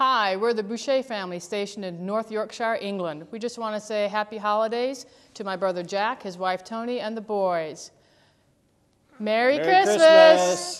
Hi, we're the Boucher family stationed in North Yorkshire, England. We just want to say happy holidays to my brother Jack, his wife Tony, and the boys. Merry, Merry Christmas. Christmas.